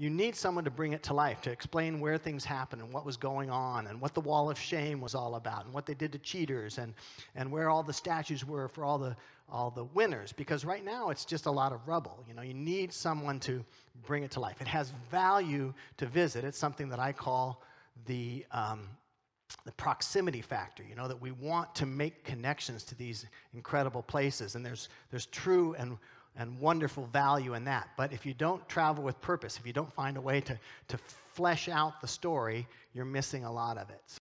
you need someone to bring it to life, to explain where things happened and what was going on and what the wall of shame was all about and what they did to cheaters and, and where all the statues were for all the, all the winners. Because right now it's just a lot of rubble. You know, you need someone to bring it to life. It has value to visit. It's something that I call the, um, the proximity factor, you know, that we want to make connections to these incredible places. And there's, there's true and, and wonderful value in that. But if you don't travel with purpose, if you don't find a way to, to flesh out the story, you're missing a lot of it.